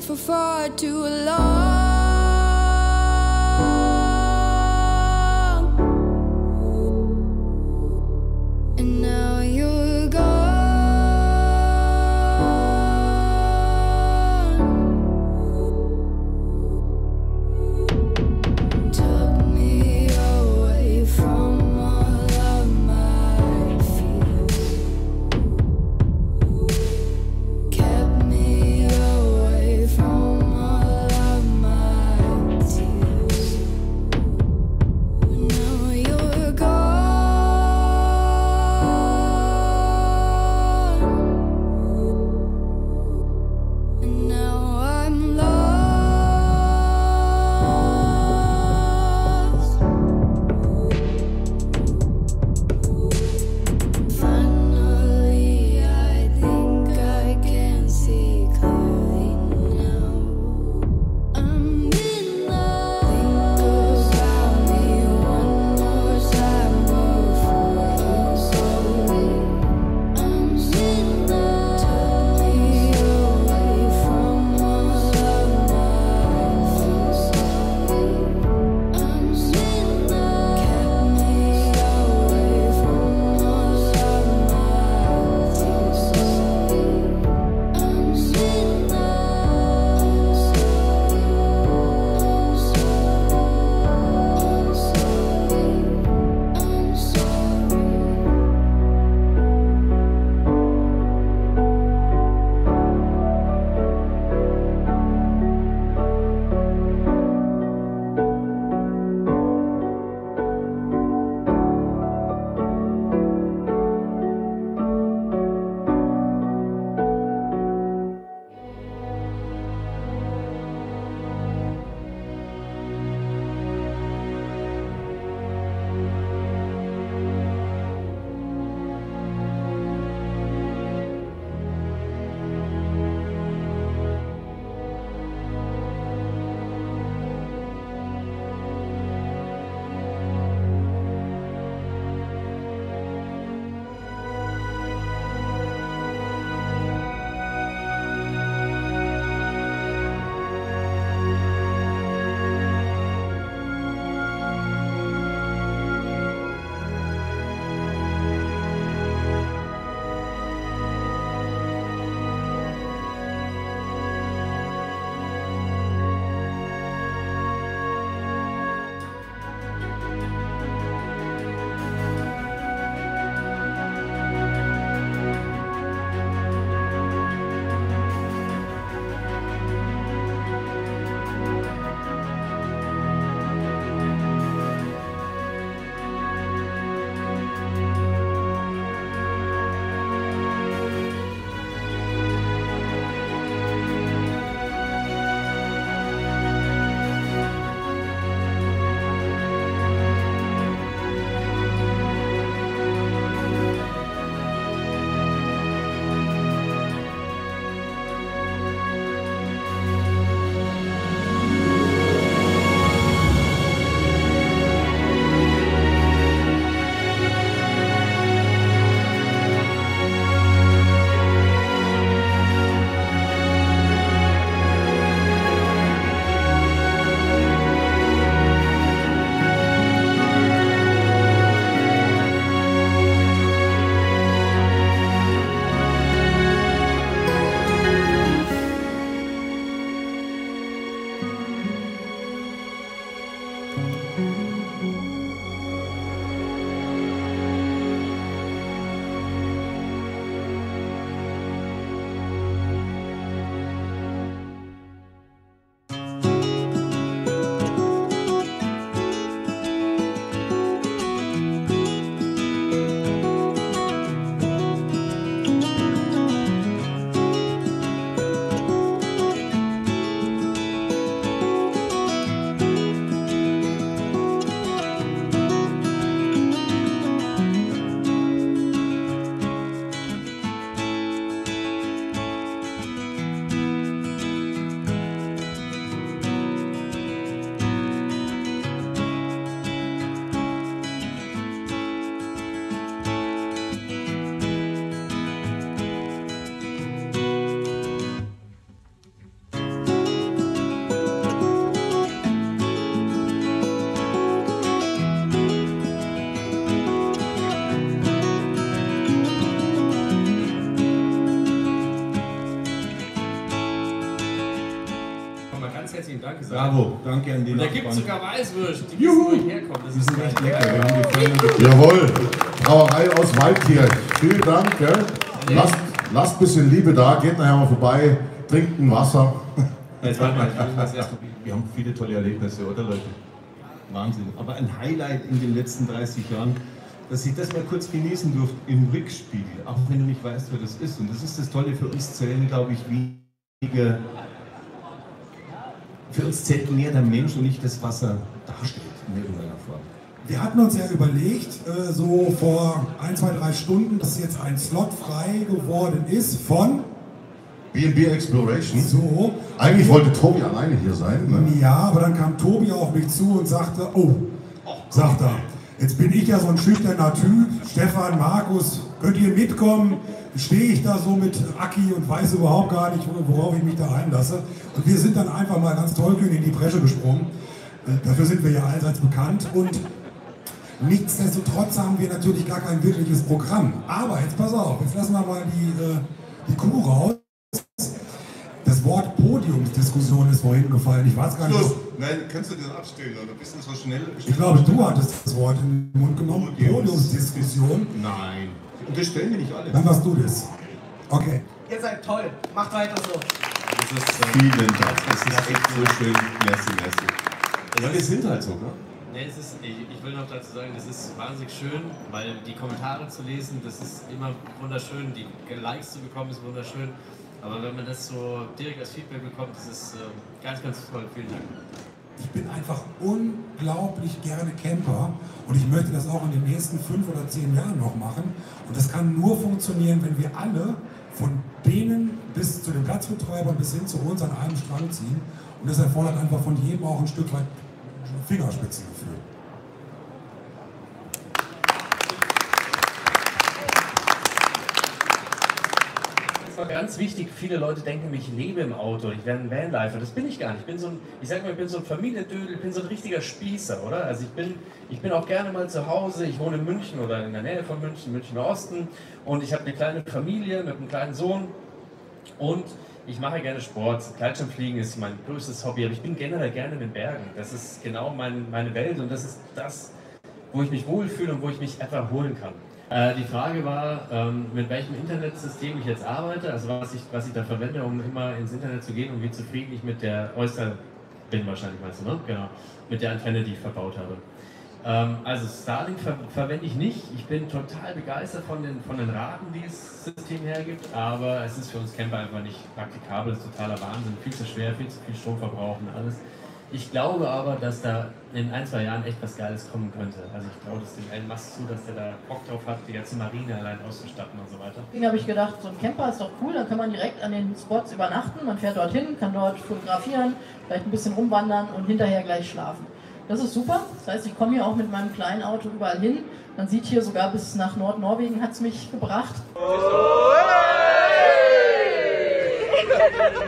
for far too long. Danke sagen. Bravo, danke an die Und da gibt sogar Weißwürste, die wissen, wo ich herkomme. Das ist echt lecker. Jawohl, Brauerei aus Waldkirch. Vielen Dank. Gell? Lasst, lasst ein bisschen Liebe da, geht nachher mal vorbei, trinkt ein Wasser. Jetzt warte mal, wir haben viele tolle Erlebnisse, oder Leute? Wahnsinn. Aber ein Highlight in den letzten 30 Jahren, dass ich das mal kurz genießen durfte im Rückspiegel, auch wenn du nicht weißt, wer das ist. Und das ist das Tolle für uns zählen, glaube ich, weniger. Für uns zählt mehr der Mensch und nicht das, was er darstellt in irgendeiner Form. Wir hatten uns ja überlegt, äh, so vor ein, zwei, drei Stunden, dass jetzt ein Slot frei geworden ist von B&B Exploration. So. Eigentlich wollte Tobi alleine hier sein. Ne? Ja, aber dann kam Tobi auf mich zu und sagte, oh, sagt er, jetzt bin ich ja so ein schüchterner Typ, Stefan, Markus, könnt ihr mitkommen? Stehe ich da so mit Aki und weiß überhaupt gar nicht, worauf ich mich da einlasse. Und wir sind dann einfach mal ganz tollkühn in die Bresche gesprungen. Äh, dafür sind wir ja allseits bekannt und Nichtsdestotrotz haben wir natürlich gar kein wirkliches Programm. Aber jetzt pass auf, jetzt lassen wir mal die, äh, die Kuh raus. Podiumsdiskussion ist vorhin gefallen. Ich weiß gar nicht. Schluss. Nein, kannst du das abstellen oder bist du so schnell? Ich glaube, du hattest das Wort in den Mund genommen. Podiumsdiskussion. Nein. Und das stellen wir nicht alle. Dann warst du das. Okay. Ihr seid toll. Macht weiter so. Das ist, äh, Vielen Dank. Das ist echt so schön. Merci, merci. Ja, wir sind halt so, ne? Nee, es ist, ich, ich, will noch dazu sagen, das ist wahnsinnig schön, weil die Kommentare zu lesen, das ist immer wunderschön, die Likes zu bekommen ist wunderschön. Aber wenn man das so direkt als Feedback bekommt, das ist äh, ganz, ganz toll. Vielen Dank. Ich bin einfach unglaublich gerne Camper und ich möchte das auch in den nächsten fünf oder zehn Jahren noch machen. Und das kann nur funktionieren, wenn wir alle von denen bis zu den Platzbetreibern bis hin zu uns an einem Strang ziehen. Und das erfordert einfach von jedem auch ein Stück weit Fingerspitzengefühl. Ganz wichtig, viele Leute denken, ich lebe im Auto, ich wäre ein Vanlifer. Das bin ich gar nicht. Ich bin so ein, ich sag mal, ich bin so ein Familiendödel, ich bin so ein richtiger Spießer, oder? Also ich bin, ich bin auch gerne mal zu Hause. Ich wohne in München oder in der Nähe von München, Münchner Osten. Und ich habe eine kleine Familie mit einem kleinen Sohn. Und ich mache gerne Sport. Gleitschirmfliegen ist mein größtes Hobby, aber ich bin generell gerne in den Bergen. Das ist genau mein, meine Welt und das ist das, wo ich mich wohlfühle und wo ich mich einfach erholen kann. Äh, die Frage war, ähm, mit welchem Internetsystem ich jetzt arbeite, also was ich, was ich da verwende, um immer ins Internet zu gehen und wie zufrieden ich mit der Oyster bin wahrscheinlich, meinst du, ne? Genau. Mit der Antenne, die ich verbaut habe. Ähm, also Starlink ver verwende ich nicht. Ich bin total begeistert von den, von den Raten, die das System hergibt, aber es ist für uns Camper einfach nicht praktikabel, das ist totaler Wahnsinn, viel zu schwer, viel zu viel Stromverbrauch und alles. Ich glaube aber, dass da in ein, zwei Jahren echt was Geiles kommen könnte. Also ich traue das dem Elon Musk zu, dass er da Bock drauf hat, die ganze Marine allein auszustatten und so weiter. Deswegen habe ich gedacht, so ein Camper ist doch cool, dann kann man direkt an den Spots übernachten, man fährt dorthin, kann dort fotografieren, vielleicht ein bisschen rumwandern und hinterher gleich schlafen. Das ist super. Das heißt, ich komme hier auch mit meinem kleinen Auto überall hin. Man sieht hier sogar bis nach Nordnorwegen hat es mich gebracht.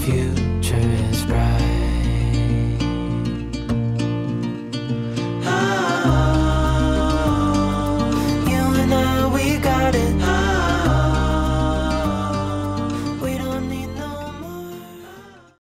With you